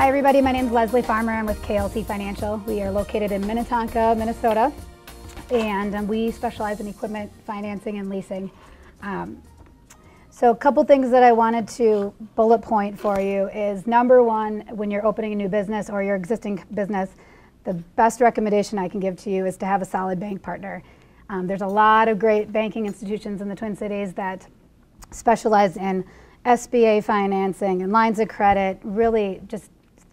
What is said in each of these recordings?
Hi everybody, my name is Lesley Farmer. I'm with KLC Financial. We are located in Minnetonka, Minnesota, and um, we specialize in equipment financing and leasing. Um, so a couple things that I wanted to bullet point for you is number one, when you're opening a new business or your existing business, the best recommendation I can give to you is to have a solid bank partner. Um, there's a lot of great banking institutions in the Twin Cities that specialize in SBA financing and lines of credit, really just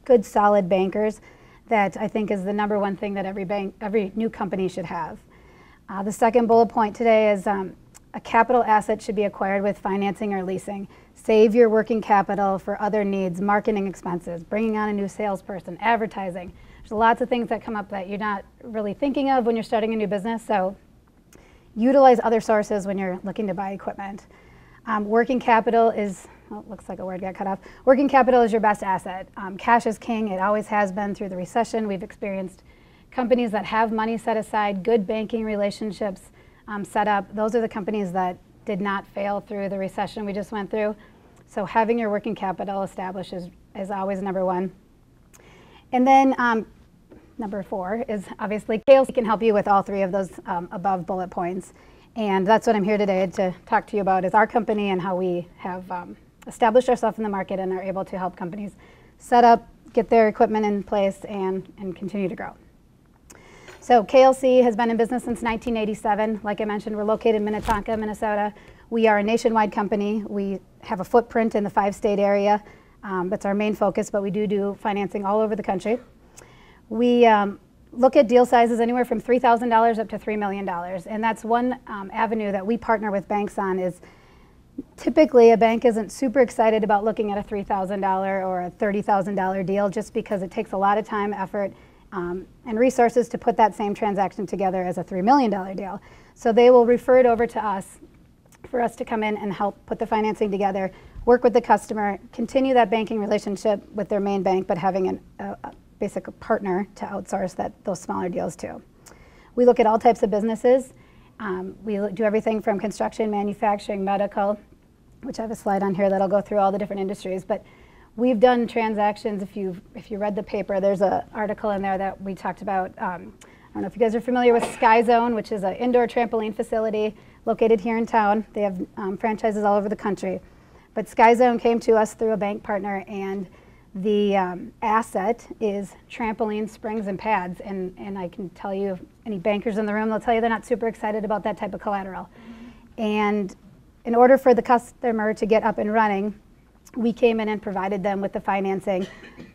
good solid bankers that I think is the number one thing that every bank, every new company should have. Uh, the second bullet point today is um, a capital asset should be acquired with financing or leasing. Save your working capital for other needs, marketing expenses, bringing on a new salesperson, advertising. There's lots of things that come up that you're not really thinking of when you're starting a new business. So utilize other sources when you're looking to buy equipment. Um, working capital is well, looks like a word got cut off. Working capital is your best asset. Um, cash is king. It always has been through the recession. We've experienced companies that have money set aside, good banking relationships um, set up. Those are the companies that did not fail through the recession we just went through. So having your working capital established is, is always number one. And then um, number four is obviously KLC can help you with all three of those um, above bullet points. And that's what I'm here today to talk to you about is our company and how we have um, established ourselves in the market and are able to help companies set up, get their equipment in place, and, and continue to grow. So KLC has been in business since 1987. Like I mentioned, we're located in Minnetonka, Minnesota. We are a nationwide company. We have a footprint in the five-state area. Um, that's our main focus, but we do do financing all over the country. We um, look at deal sizes anywhere from $3,000 up to $3 million. And that's one um, avenue that we partner with banks on is typically a bank isn't super excited about looking at a $3,000 or a $30,000 deal just because it takes a lot of time, effort, um, and resources to put that same transaction together as a $3 million deal. So they will refer it over to us for us to come in and help put the financing together, work with the customer, continue that banking relationship with their main bank, but having an, a, a basic partner to outsource that those smaller deals to. We look at all types of businesses. Um, we do everything from construction, manufacturing, medical, which I have a slide on here that'll go through all the different industries. But we've done transactions. If you if you read the paper, there's an article in there that we talked about. Um, I don't know if you guys are familiar with Sky Zone, which is an indoor trampoline facility located here in town. They have um, franchises all over the country. But Sky Zone came to us through a bank partner, and the um, asset is trampoline springs and pads. And, and I can tell you, any bankers in the room, they'll tell you they're not super excited about that type of collateral. Mm -hmm. And in order for the customer to get up and running, we came in and provided them with the financing.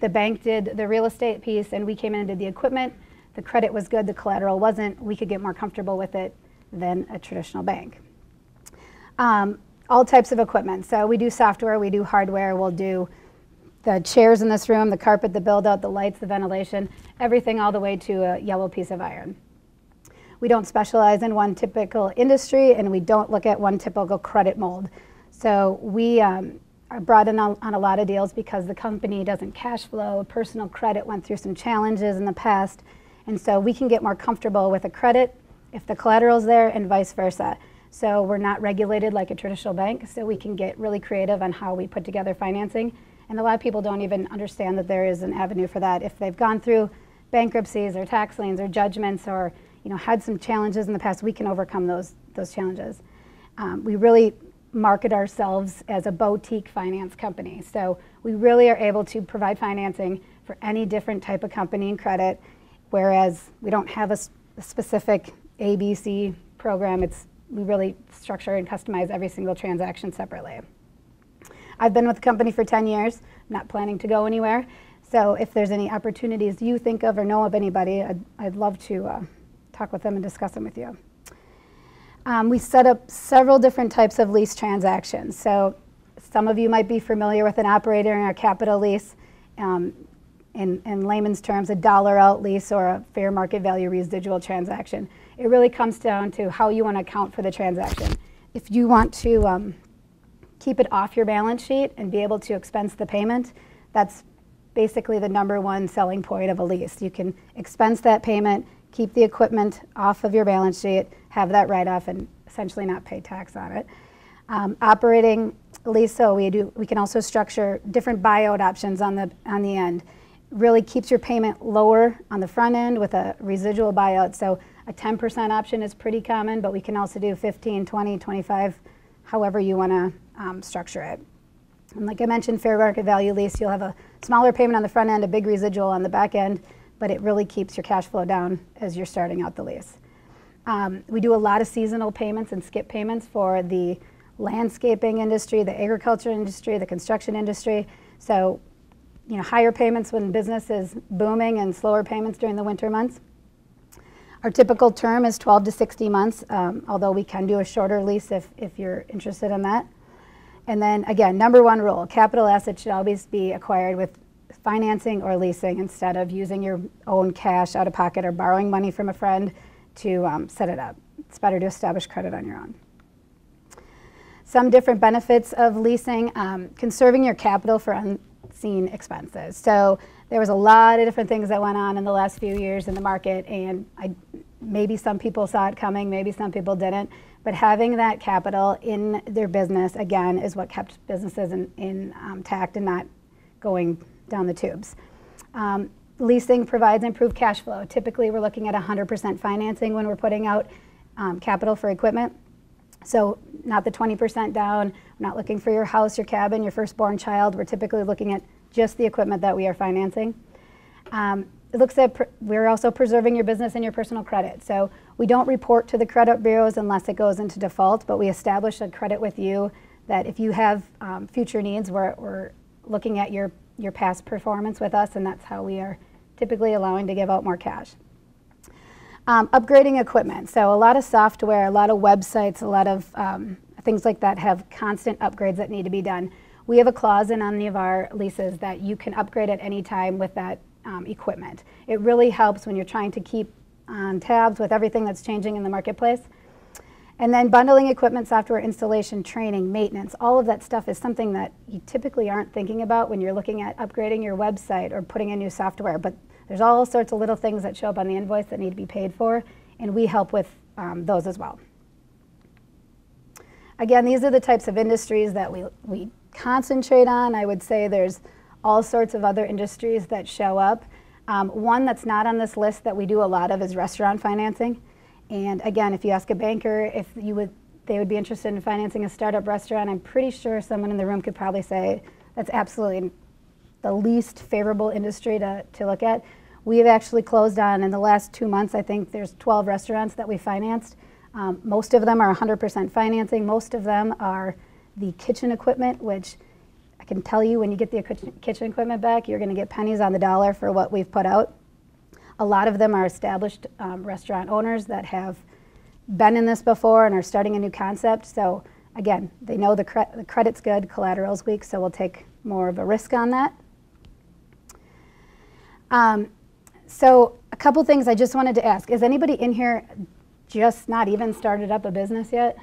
The bank did the real estate piece, and we came in and did the equipment. The credit was good, the collateral wasn't. We could get more comfortable with it than a traditional bank. Um, all types of equipment. So we do software, we do hardware, we'll do the chairs in this room, the carpet, the build out, the lights, the ventilation, everything all the way to a yellow piece of iron. We don't specialize in one typical industry and we don't look at one typical credit mold. So we um, are brought in on, on, a lot of deals because the company doesn't cash flow, personal credit went through some challenges in the past. And so we can get more comfortable with a credit if the collateral's there and vice versa. So we're not regulated like a traditional bank, so we can get really creative on how we put together financing. And a lot of people don't even understand that there is an avenue for that. If they've gone through bankruptcies or tax liens or judgments or you know, had some challenges in the past, we can overcome those, those challenges. Um, we really market ourselves as a boutique finance company. So we really are able to provide financing for any different type of company and credit, whereas we don't have a, a specific ABC program. It's, we really structure and customize every single transaction separately. I've been with the company for 10 years, not planning to go anywhere. So if there's any opportunities you think of or know of anybody, I'd, I'd love to uh, talk with them and discuss them with you. Um, we set up several different types of lease transactions. So some of you might be familiar with an operator and a capital lease. Um, in, in layman's terms, a dollar out lease or a fair market value residual transaction. It really comes down to how you want to account for the transaction. If you want to um, keep it off your balance sheet and be able to expense the payment, that's basically the number one selling point of a lease. You can expense that payment, keep the equipment off of your balance sheet, have that write-off, and essentially not pay tax on it. Um, operating lease, so we do. We can also structure different buyout options on the on the end. really keeps your payment lower on the front end with a residual buyout. So a 10% option is pretty common, but we can also do 15, 20, 25, however you want to um, structure it. And like I mentioned, fair market value lease, you'll have a smaller payment on the front end, a big residual on the back end, but it really keeps your cash flow down as you're starting out the lease. Um, we do a lot of seasonal payments and skip payments for the landscaping industry, the agriculture industry, the construction industry. So, you know, higher payments when business is booming and slower payments during the winter months. Our typical term is 12 to 60 months, um, although we can do a shorter lease if, if you're interested in that. And then again, number one rule, capital assets should always be acquired with financing or leasing instead of using your own cash out of pocket or borrowing money from a friend to um, set it up. It's better to establish credit on your own. Some different benefits of leasing, um, conserving your capital for unseen expenses. So there was a lot of different things that went on in the last few years in the market, and I, maybe some people saw it coming, maybe some people didn't. But having that capital in their business, again, is what kept businesses in, in um, intact and not going down the tubes. Um, leasing provides improved cash flow. Typically, we're looking at 100% financing when we're putting out um, capital for equipment. So not the 20% down, we're not looking for your house, your cabin, your firstborn child. We're typically looking at just the equipment that we are financing. Um, it looks at, we're also preserving your business and your personal credit. So we don't report to the credit bureaus unless it goes into default, but we establish a credit with you that if you have um, future needs, we're, we're looking at your, your past performance with us, and that's how we are typically allowing to give out more cash. Um, upgrading equipment. So a lot of software, a lot of websites, a lot of um, things like that have constant upgrades that need to be done. We have a clause in any of our leases that you can upgrade at any time with that um, equipment. It really helps when you're trying to keep on tabs with everything that's changing in the marketplace. And then bundling equipment, software installation, training, maintenance, all of that stuff is something that you typically aren't thinking about when you're looking at upgrading your website or putting in new software. But there's all sorts of little things that show up on the invoice that need to be paid for, and we help with um, those as well. Again, these are the types of industries that we, we concentrate on. I would say there's all sorts of other industries that show up. Um, one that's not on this list that we do a lot of is restaurant financing. And again, if you ask a banker if you would, they would be interested in financing a startup restaurant, I'm pretty sure someone in the room could probably say that's absolutely the least favorable industry to, to look at. We have actually closed on, in the last two months, I think there's 12 restaurants that we financed. Um, most of them are 100% financing. Most of them are the kitchen equipment, which can tell you when you get the kitchen equipment back, you're going to get pennies on the dollar for what we've put out. A lot of them are established um, restaurant owners that have been in this before and are starting a new concept. So again, they know the, cre the credit's good, collateral's weak, so we'll take more of a risk on that. Um, so a couple things I just wanted to ask. Is anybody in here just not even started up a business yet?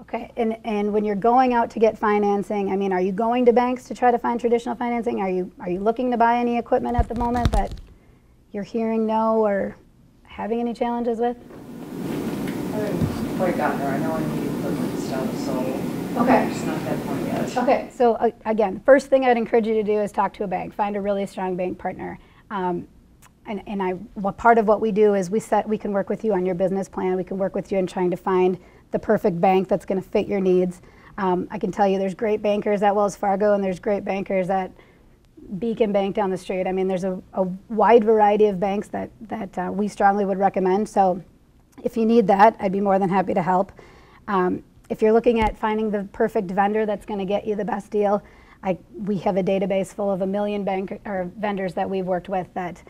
Okay, and, and when you're going out to get financing, I mean, are you going to banks to try to find traditional financing? Are you, are you looking to buy any equipment at the moment that you're hearing no or having any challenges with? I haven't quite gotten there. I know I need equipment stuff, so Okay. it's not that point yet. Okay, so uh, again, first thing I'd encourage you to do is talk to a bank. Find a really strong bank partner. Um, and, and I, what part of what we do is we set, we can work with you on your business plan. We can work with you in trying to find the perfect bank that's going to fit your needs. Um, I can tell you there's great bankers at Wells Fargo and there's great bankers at Beacon Bank down the street. I mean, there's a, a wide variety of banks that, that uh, we strongly would recommend. So if you need that, I'd be more than happy to help. Um, if you're looking at finding the perfect vendor that's going to get you the best deal, I, we have a database full of a million bank or vendors that we've worked with that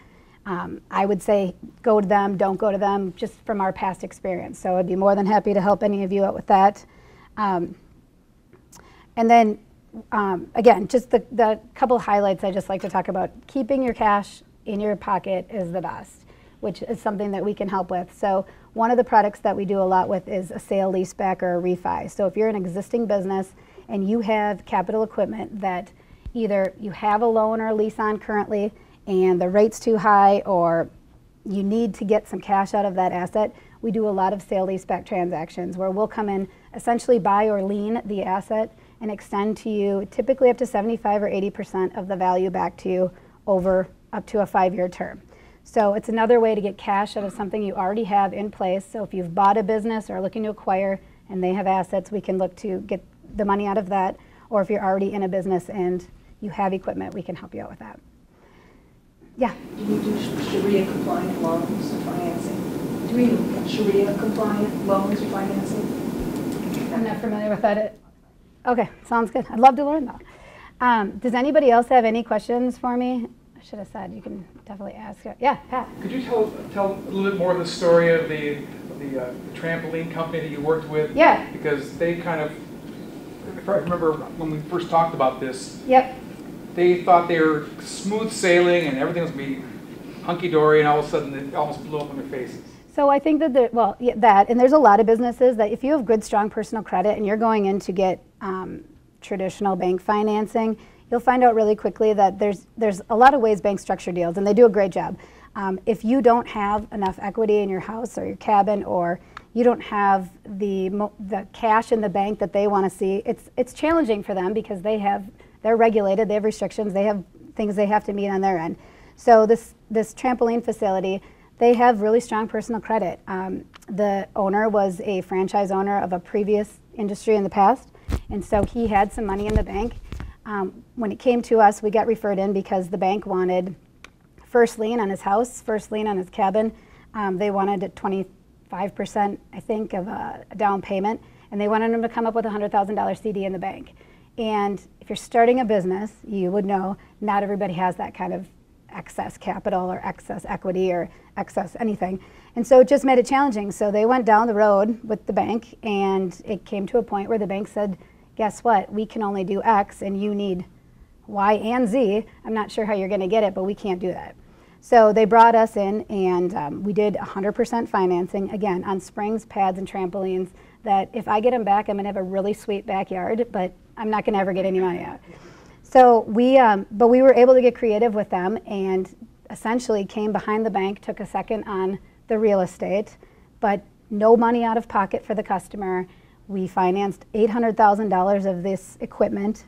um, I would say go to them, don't go to them, just from our past experience. So I'd be more than happy to help any of you out with that. Um, and then, um, again, just the, the couple highlights I just like to talk about. Keeping your cash in your pocket is the best, which is something that we can help with. So one of the products that we do a lot with is a sale leaseback or a refi. So if you're an existing business and you have capital equipment that either you have a loan or a lease on currently and the rate's too high or you need to get some cash out of that asset, we do a lot of sale leaseback transactions where we'll come in, essentially buy or lien the asset and extend to you typically up to 75 or 80% of the value back to you over up to a five-year term. So it's another way to get cash out of something you already have in place. So if you've bought a business or are looking to acquire and they have assets, we can look to get the money out of that. Or if you're already in a business and you have equipment, we can help you out with that. Yeah. Do we do Sharia compliant loans or financing? Do we do Sharia compliant loans or financing? I'm not familiar with that. Okay, sounds good. I'd love to learn though. Um, does anybody else have any questions for me? I should have said you can definitely ask. Yeah, Pat. Could you tell, tell a little bit more of the story of the, the, uh, the trampoline company that you worked with? Yeah. Because they kind of, if I remember when we first talked about this, Yep. They thought they were smooth sailing and everything was gonna be hunky-dory and all of a sudden it almost blew up in their faces. So I think that, there, well, yeah, that, and there's a lot of businesses that if you have good, strong personal credit and you're going in to get um, traditional bank financing, you'll find out really quickly that there's, there's a lot of ways banks structure deals, and they do a great job. Um, if you don't have enough equity in your house or your cabin, or you don't have the, the cash in the bank that they want to see, it's, it's challenging for them because they have, they're regulated, they have restrictions, they have things they have to meet on their end. So this, this trampoline facility, they have really strong personal credit. Um, the owner was a franchise owner of a previous industry in the past, and so he had some money in the bank. Um, when it came to us, we got referred in because the bank wanted first lien on his house, first lien on his cabin. Um, they wanted a 25%, I think, of a, down payment, and they wanted him to come up with a $100,000 CD in the bank. And if you're starting a business, you would know not everybody has that kind of excess capital or excess equity or excess anything. And so it just made it challenging. So they went down the road with the bank, and it came to a point where the bank said, Guess what? We can only do X, and you need Y and Z. I'm not sure how you're going to get it, but we can't do that. So they brought us in, and um, we did 100% financing again on springs, pads, and trampolines. That if I get them back, I'm going to have a really sweet backyard, but I'm not going to ever get any money out. So we, um, but we were able to get creative with them and essentially came behind the bank, took a second on the real estate, but no money out of pocket for the customer. We financed $800,000 of this equipment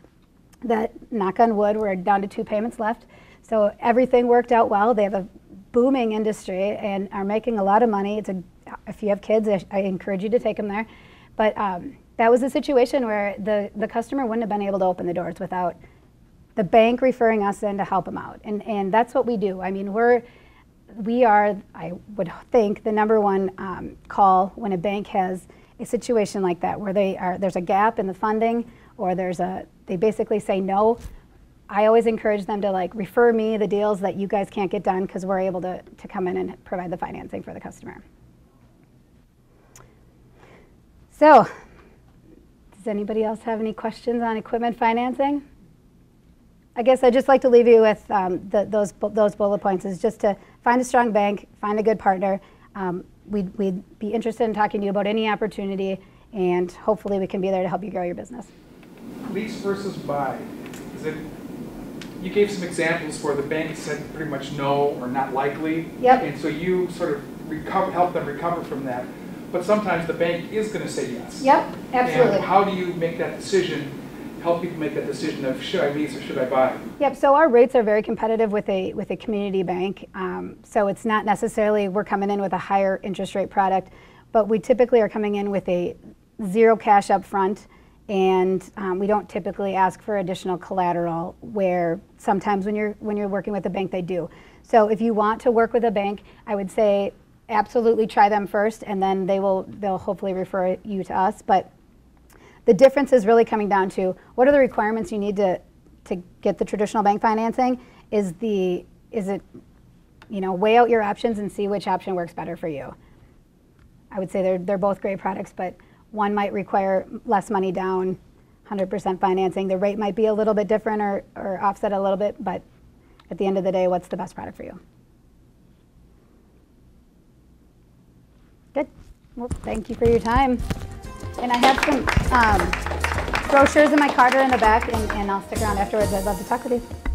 that, knock on wood, we're down to two payments left. So everything worked out well. They have a booming industry and are making a lot of money. It's a, if you have kids, I, I encourage you to take them there. But um, that was a situation where the, the customer wouldn't have been able to open the doors without the bank referring us in to help them out. And, and that's what we do. I mean, we're, we are, I would think, the number one um, call when a bank has a situation like that where they are, there's a gap in the funding or there's a, they basically say no. I always encourage them to like refer me the deals that you guys can't get done because we're able to, to come in and provide the financing for the customer. So, does anybody else have any questions on equipment financing? I guess I'd just like to leave you with um, the, those, those bullet points is just to find a strong bank, find a good partner. Um, we'd, we'd be interested in talking to you about any opportunity, and hopefully we can be there to help you grow your business. Lease versus buy, is it, you gave some examples where the bank said pretty much no or not likely. Yep. And so you sort of recover, help them recover from that. But sometimes the bank is gonna say yes. Yep, absolutely. And how do you make that decision, help people make that decision of should I lease or should I buy? Yep. So our rates are very competitive with a with a community bank. Um, so it's not necessarily we're coming in with a higher interest rate product, but we typically are coming in with a zero cash up front, and um, we don't typically ask for additional collateral. Where sometimes when you're when you're working with a bank, they do. So if you want to work with a bank, I would say absolutely try them first, and then they will they'll hopefully refer you to us. But the difference is really coming down to what are the requirements you need to, to get the traditional bank financing? Is the is it you know weigh out your options and see which option works better for you. I would say they're they're both great products, but one might require less money down, 100% financing. The rate might be a little bit different or, or offset a little bit, but at the end of the day, what's the best product for you? Good. Well, thank you for your time. And I have some um, brochures in my cart or in the back, and, and I'll stick around afterwards. I'd love to talk with you.